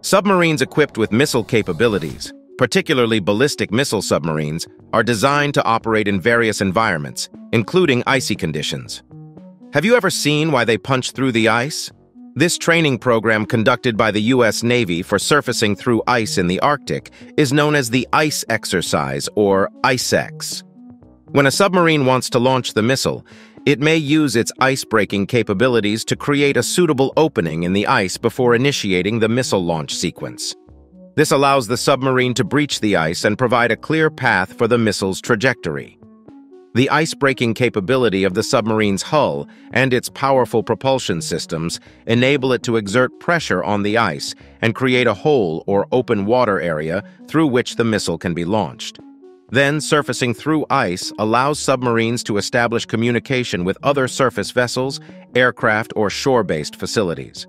Submarines equipped with missile capabilities, particularly ballistic missile submarines, are designed to operate in various environments, including icy conditions. Have you ever seen why they punch through the ice? This training program conducted by the U.S. Navy for surfacing through ice in the Arctic is known as the ICE exercise, or ICEX. When a submarine wants to launch the missile, it may use its ice-breaking capabilities to create a suitable opening in the ice before initiating the missile launch sequence. This allows the submarine to breach the ice and provide a clear path for the missile's trajectory. The ice-breaking capability of the submarine's hull and its powerful propulsion systems enable it to exert pressure on the ice and create a hole or open water area through which the missile can be launched. Then, surfacing through ice allows submarines to establish communication with other surface vessels, aircraft, or shore-based facilities.